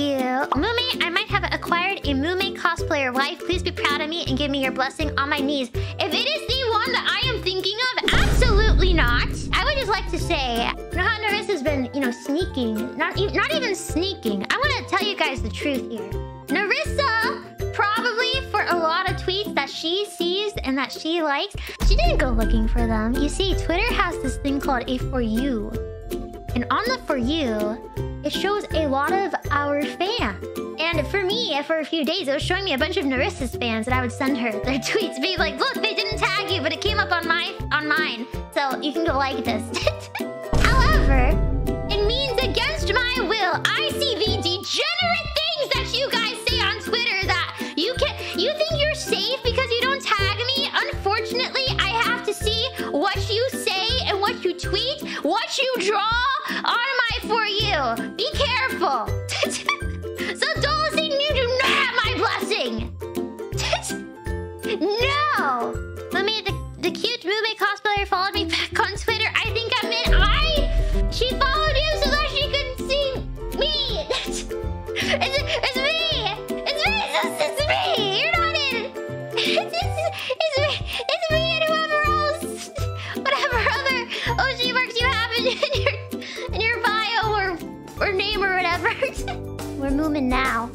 you. Mume, I might have acquired a Mume cosplayer wife. Please be proud of me and give me your blessing on my knees. If it is the one that I am thinking of, absolutely not. I would just like to say, how Narissa's been, you know, sneaking. Not, e not even sneaking. I want to tell you guys the truth here. Narissa, probably for a lot of tweets that she sees and that she likes, she didn't go looking for them. You see, Twitter has this thing called a For You. And on the For You, it shows a lot of our fans. And for me, for a few days, it was showing me a bunch of Narissa's fans, that I would send her their tweets, being like, "Look, they didn't tag you, but it came up on my on mine, so you can go like this." However, it means against my will, I see the degenerate things that you guys say on Twitter that you can. You think you're safe because you don't tag me? Unfortunately, I have to see what you say and what you tweet, what you draw on Be careful. so Dolocine, you do not have my blessing. no. Let me the, the cute Mube cosplayer followed me back on Twitter. I think I meant I. She followed you so that she could see me. it's, it's me. It's me. It's, it's me. You're not in. It's, it's, it's me. It's moving now.